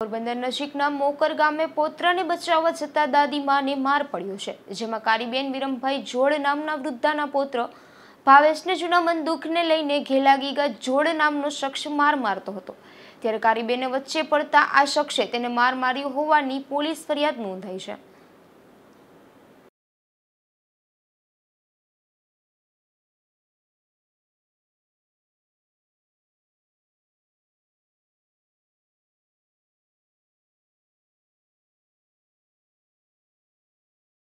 પોરબંદર નજીકના મોકર ગામે પોત્રને બચાવવા જતા દાદીમાને માર પડ્યો છે, જેમાં કારીબેન વિરમભાઈ જોડ નામના વૃદ્ધાના પોત્ર ભાવેશને જૂના મન દુઃખને લઈને ઘેલાગીગા જોડ નામનો શખ્સ માર મારતો હતો. ત્યારે કારીબેને વચ્ચે પડતા આ શખ્સે તેને માર માર્યો હોવાની પોલીસ ફરિયાદ નોંધાઈ છે.